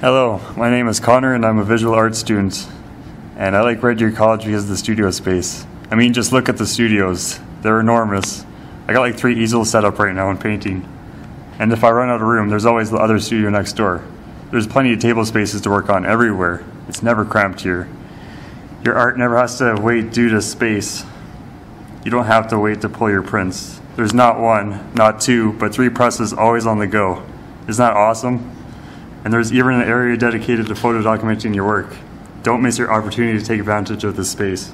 Hello, my name is Connor and I'm a visual arts student. And I like Red Deer College because of the studio space. I mean, just look at the studios. They're enormous. I got like three easels set up right now in painting. And if I run out of room, there's always the other studio next door. There's plenty of table spaces to work on everywhere. It's never cramped here. Your art never has to wait due to space. You don't have to wait to pull your prints. There's not one, not two, but three presses always on the go. Isn't that awesome? And there's even an area dedicated to photo documenting your work. Don't miss your opportunity to take advantage of this space.